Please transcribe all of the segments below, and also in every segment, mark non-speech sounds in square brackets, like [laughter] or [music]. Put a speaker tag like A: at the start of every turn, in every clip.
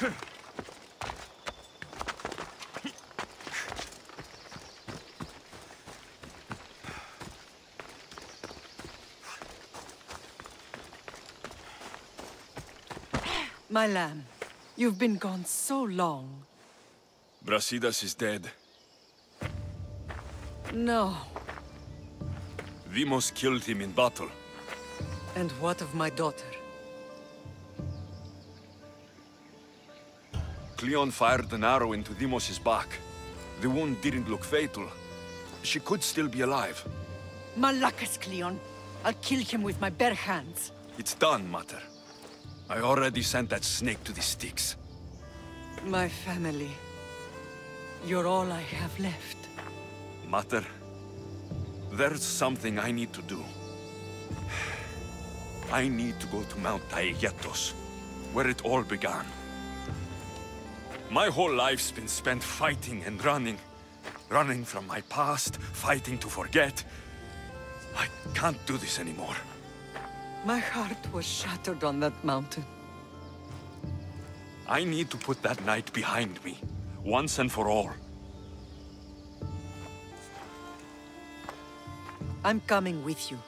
A: My lamb, you've been gone so long.
B: Brasidas is dead.
A: No.
B: Deimos killed him in battle.
A: And what of my daughter?
B: Cleon fired an arrow into Deimos' back. The wound didn't look fatal. She could still be alive.
A: Malakas, Cleon. I'll kill him with my bare hands.
B: It's done, Mater. I already sent that snake to the Styx.
A: My family. You're all I have left.
B: Mater, there's something I need to do. [sighs] I need to go to Mount Taygetos, where it all began. My whole life's been spent fighting and running. Running from my past, fighting to forget. I can't do this anymore.
A: My heart was shattered on that mountain.
B: I need to put that night behind me, once and for all.
A: I'm coming with you.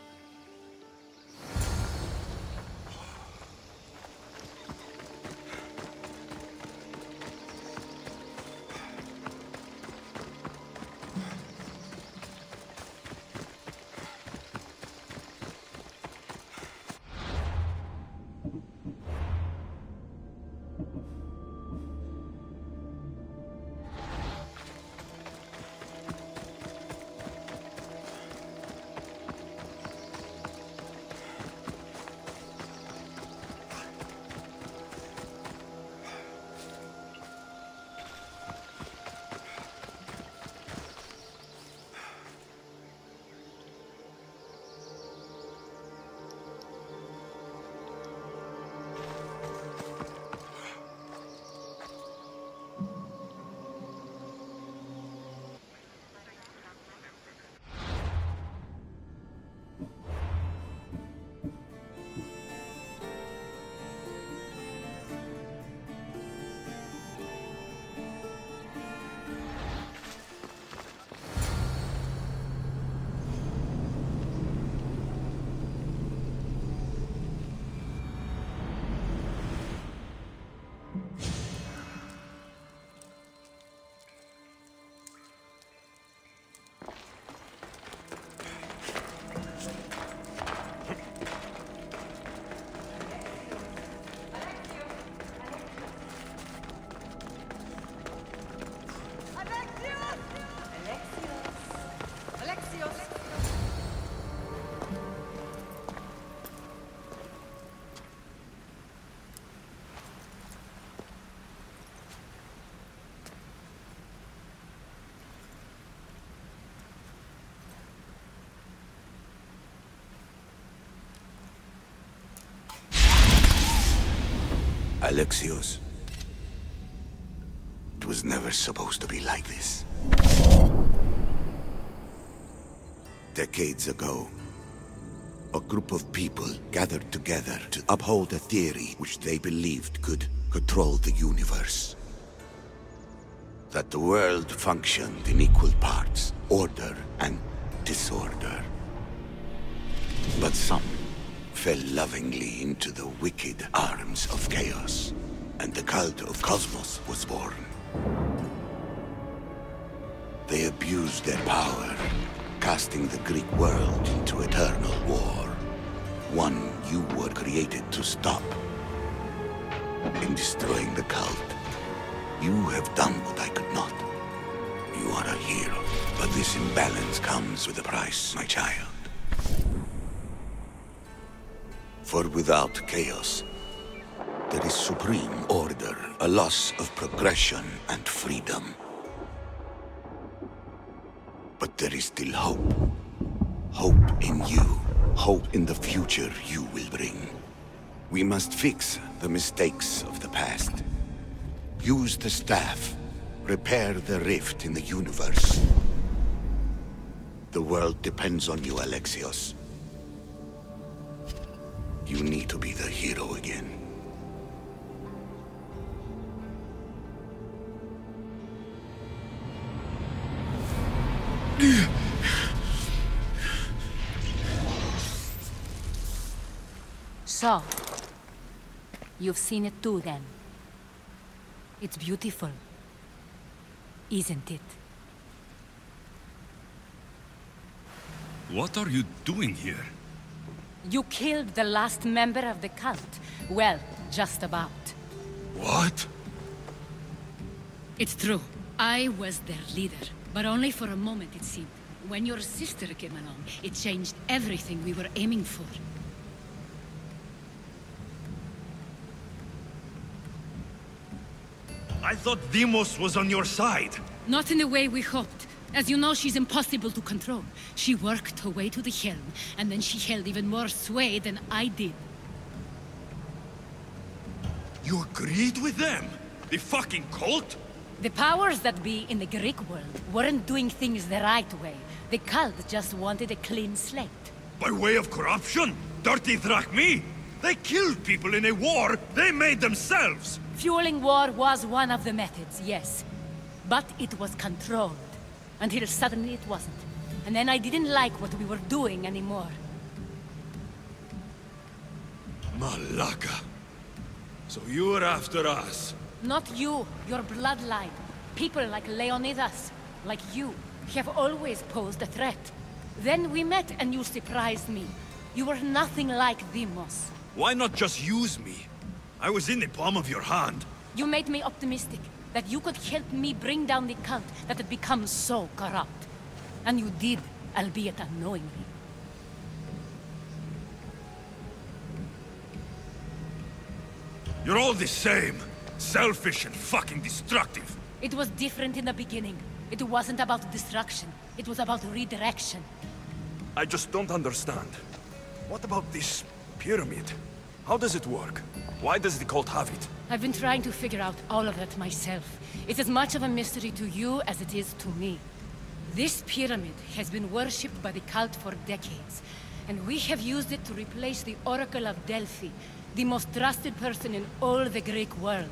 C: Alexios. It was never supposed to be like this. Decades ago, a group of people gathered together to uphold a theory which they believed could control the universe. That the world functioned in equal parts, order and disorder. But some fell lovingly into the wicked arms of chaos, and the cult of Kosmos was born. They abused their power, casting the Greek world into eternal war. One you were created to stop. In destroying the cult, you have done what I could not. You are a hero, but this imbalance comes with a price, my child. For without chaos, there is supreme order, a loss of progression and freedom. But there is still hope. Hope in you. Hope in the future you will bring. We must fix the mistakes of the past. Use the staff. Repair the rift in the universe. The world depends on you, Alexios. You need to be the hero again.
D: So, you've seen it too then. It's beautiful, isn't it?
B: What are you doing here?
D: You killed the last member of the cult. Well, just about.
B: What?
E: It's true. I was their leader, but only for a moment it seemed. When your sister came along, it changed everything we were aiming for.
F: I thought Deimos was on your side.
E: Not in the way we hoped. As you know, she's impossible to control. She worked her way to the helm, and then she held even more sway than I did.
F: You agreed with them? The fucking cult?
D: The powers that be in the Greek world weren't doing things the right way. The cult just wanted a clean slate.
F: By way of corruption? Dirty Drachmae? They killed people in a war they made themselves!
D: Fueling war was one of the methods, yes. But it was controlled. Until suddenly it wasn't. And then I didn't like what we were doing anymore.
F: Malaka. So you were after us?
D: Not you, your bloodline. People like Leonidas, like you, have always posed a threat. Then we met and you surprised me. You were nothing like Deimos.
F: Why not just use me? I was in the palm of your hand.
D: You made me optimistic that you could help me bring down the cult that had become so corrupt. And you did, albeit unknowingly.
F: You're all the same. Selfish and fucking destructive.
D: It was different in the beginning. It wasn't about destruction. It was about redirection.
B: I just don't understand. What about this pyramid? How does it work? Why does the cult have it?
D: I've been trying to figure out all of that myself. It's as much of a mystery to you as it is to me. This pyramid has been worshipped by the cult for decades, and we have used it to replace the Oracle of Delphi, the most trusted person in all the Greek world.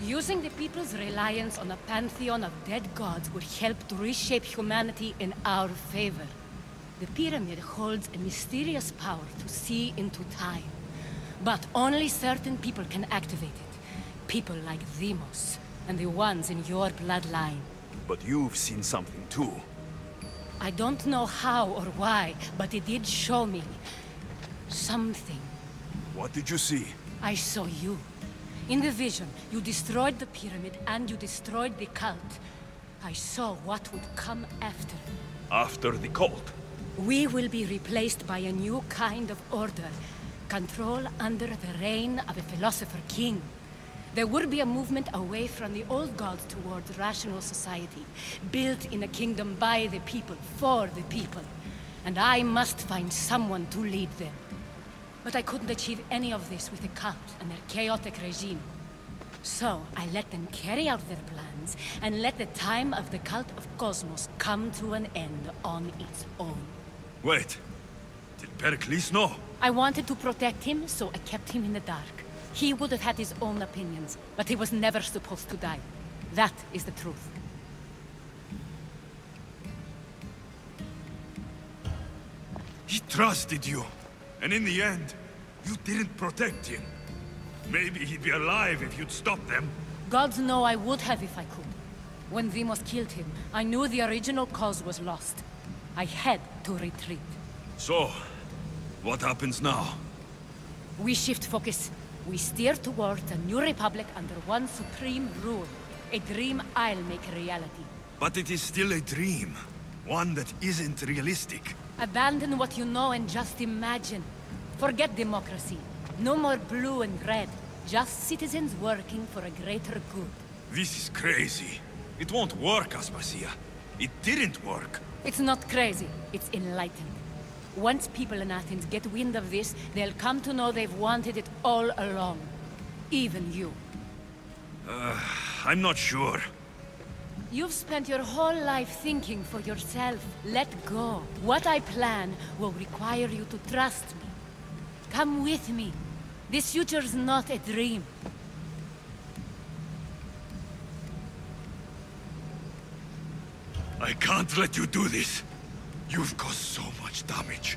D: Using the people's reliance on a pantheon of dead gods would help to reshape humanity in our favor. The pyramid holds a mysterious power to see into time. But only certain people can activate it. People like Deimos, and the ones in your bloodline.
B: But you've seen something too.
D: I don't know how or why, but it did show me... something.
B: What did you see?
D: I saw you. In the vision, you destroyed the pyramid and you destroyed the cult. I saw what would come after.
B: After the cult?
D: We will be replaced by a new kind of order. Control under the reign of a philosopher king. There would be a movement away from the old gods towards rational society, built in a kingdom by the people, for the people. And I must find someone to lead them. But I couldn't achieve any of this with the cult and their chaotic regime. So, I let them carry out their plans, and let the time of the cult of Kosmos come to an end on its own.
F: Wait. Did Pericles know?
D: I wanted to protect him, so I kept him in the dark. He would have had his own opinions, but he was never supposed to die. That is the truth.
F: He trusted you. And in the end, you didn't protect him. Maybe he'd be alive if you'd stopped them.
D: Gods know I would have if I could. When Deimos killed him, I knew the original cause was lost. I had to retreat.
F: So, what happens now?
D: We shift focus. We steer toward a new republic under one supreme rule. A dream I'll make a reality.
F: But it is still a dream. One that isn't realistic.
D: Abandon what you know and just imagine. Forget democracy. No more blue and red. Just citizens working for a greater good.
F: This is crazy. It won't work, Aspasia. It didn't work.
D: It's not crazy. It's enlightened. Once people in Athens get wind of this, they'll come to know they've wanted it all along. Even you.
F: Uh, I'm not sure.
D: You've spent your whole life thinking for yourself. Let go. What I plan will require you to trust me. Come with me. This future's not a dream.
F: I can't let you do this. You've caused so much damage.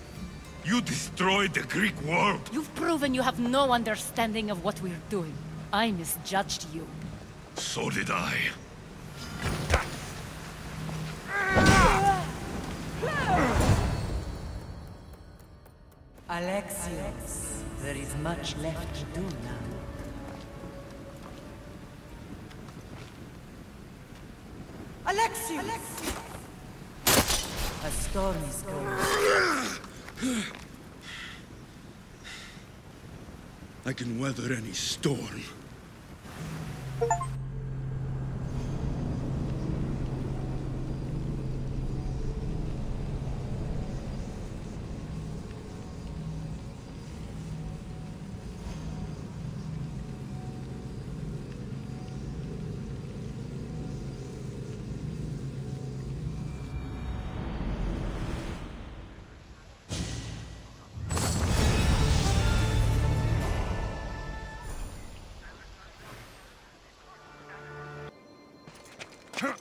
G: You destroyed the Greek world!
H: You've proven you have no understanding of what we're doing. I misjudged you.
G: So did I.
A: Alexios, there is much left to do now. Alexios! A storm is coming.
G: I can weather any storm.
A: Cassandra!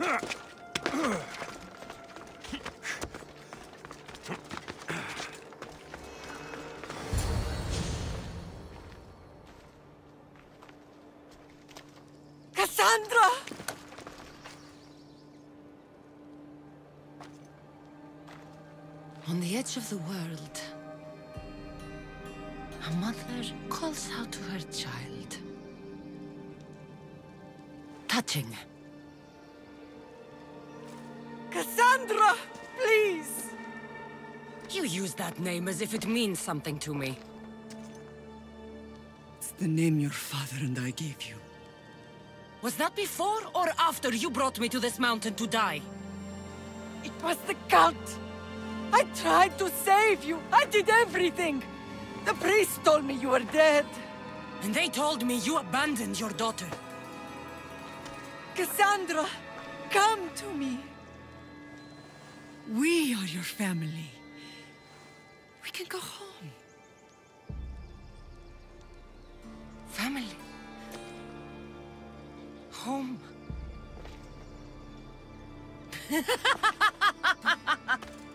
A: [laughs]
D: calls out to her child. Touching.
A: Cassandra! Please!
D: You use that name as if it means something to me.
A: It's the name your father and I gave you.
D: Was that before or after you brought me to this mountain to die?
A: It was the cult! I tried to save you! I did everything! The priest told me you were dead!
D: And they told me you abandoned your daughter.
A: Cassandra! Come to me! We are your family. We can go home.
D: Family. Home. [laughs]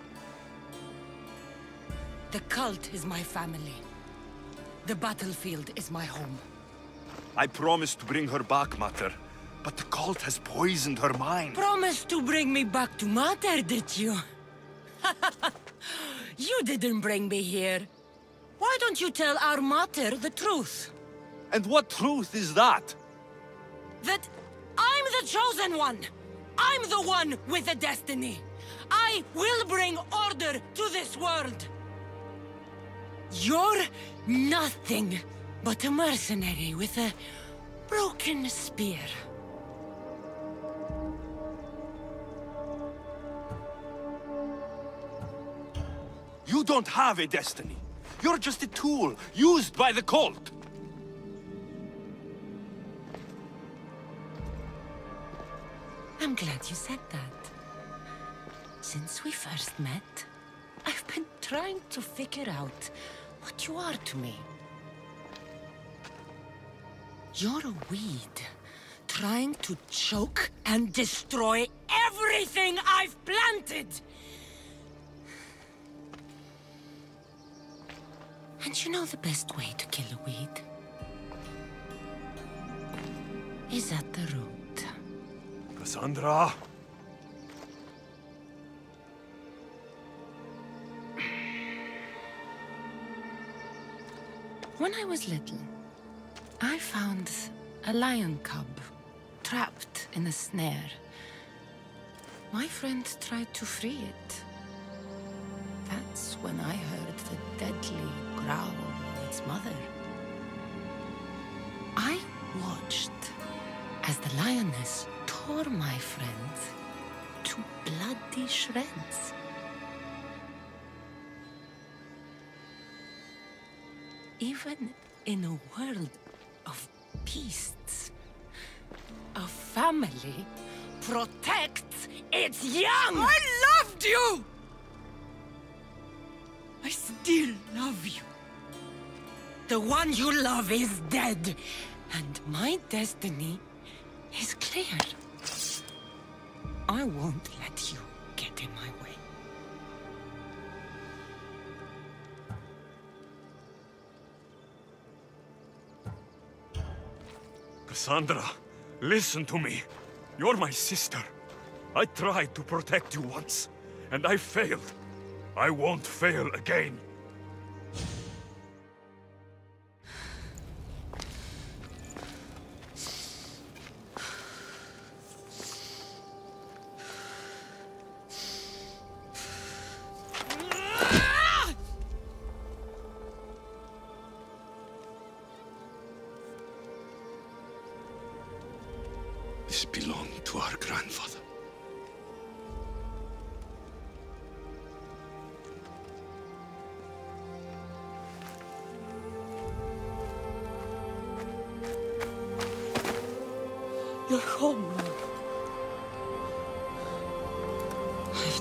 D: the cult is my family. The battlefield is my home.
B: I promised to bring her back, Mater. But the cult has poisoned her mind.
D: Promised to bring me back to Mater, did you? [laughs] you didn't bring me here. Why don't you tell our Mater the truth?
B: And what truth is that?
D: That I'm the chosen one! I'm the one with the destiny! I will bring order to this world! You're nothing but a mercenary with a broken spear.
B: You don't have a destiny. You're just a tool, used by the cult.
D: I'm glad you said that. Since we first met, I've been trying to figure out what you are to me. You're a weed, trying to choke and destroy everything I've planted! And you know the best way to kill a weed? Is at the root.
B: Cassandra!
D: When I was little, I found a lion cub trapped in a snare. My friend tried to free it. That's when I heard the deadly growl of its mother. I watched as the lioness tore my friend to bloody shreds. Even in a world of beasts, a family protects its young!
A: I loved you! I
D: still love you. The one you love is dead. And my destiny is clear. I won't let you
B: Cassandra, listen to me. You're my sister. I tried to protect you once, and I failed. I won't fail again.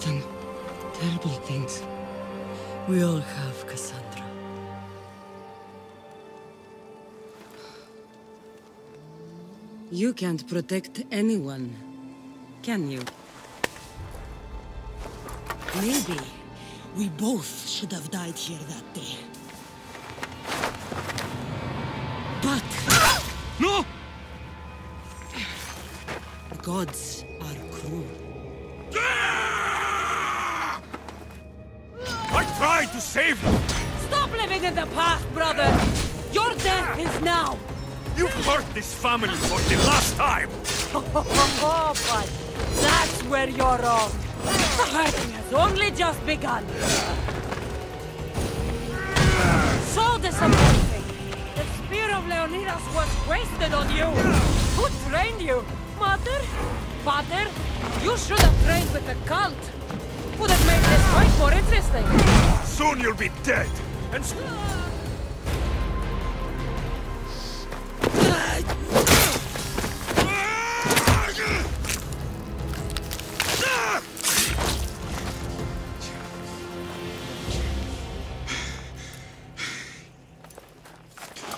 D: Done terrible things. We all have, Cassandra. You can't protect anyone, can you? Maybe we both should have died here that day. But
B: ah! No!
D: The gods In the past, brother! Your death is now!
B: You've hurt this family for the last time! [laughs]
D: Oh, but that's where you're wrong. The hurting has only just begun. So disappointing. The spear of Leonidas was wasted on you. Who trained you? Mother? Father? You should have trained with the cult. Would have made this fight more interesting.
B: Soon you'll be dead! And s-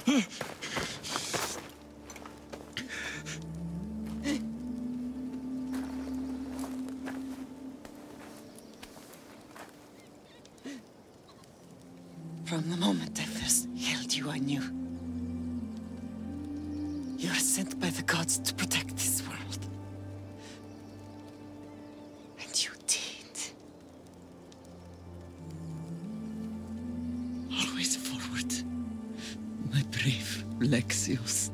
B: [sighs] [sighs]
D: Alexios.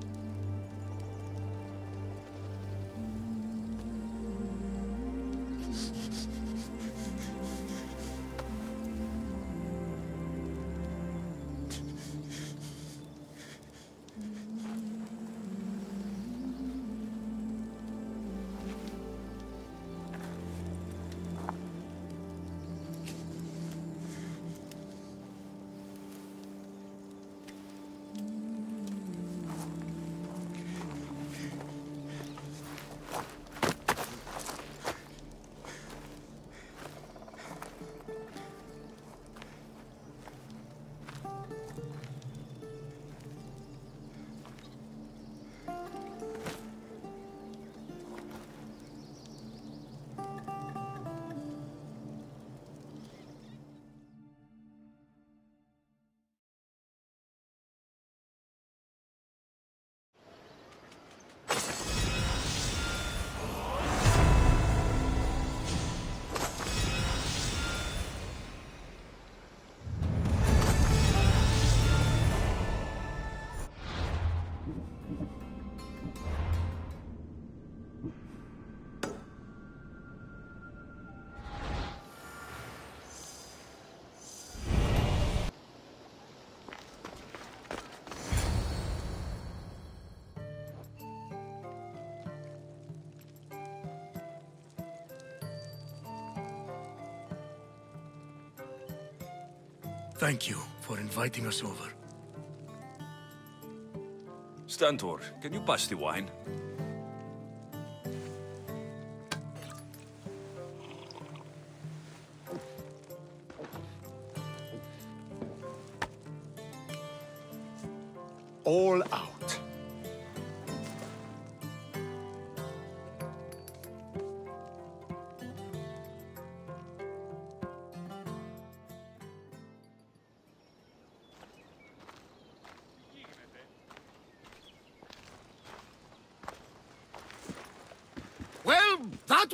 F: Thank you for inviting us over.
B: Stentor, can you pass the wine?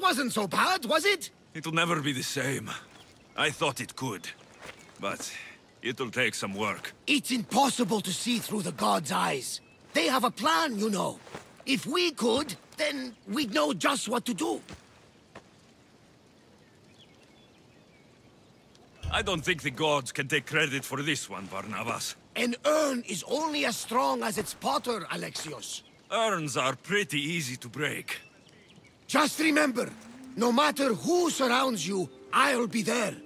I: Wasn't so bad, was it?
B: It'll never be the same. I thought it could. But it'll take some work.
I: It's impossible to see through the gods' eyes. They have a plan, you know. If we could, then we'd know just what to do.
B: I don't think the gods can take credit for this one, Barnabas.
I: An urn is only as strong as its potter, Alexios.
B: Urns are pretty easy to break.
I: Just remember, no matter who surrounds you, I'll be there.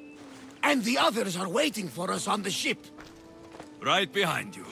I: And the others are waiting for us on the ship.
B: Right behind you.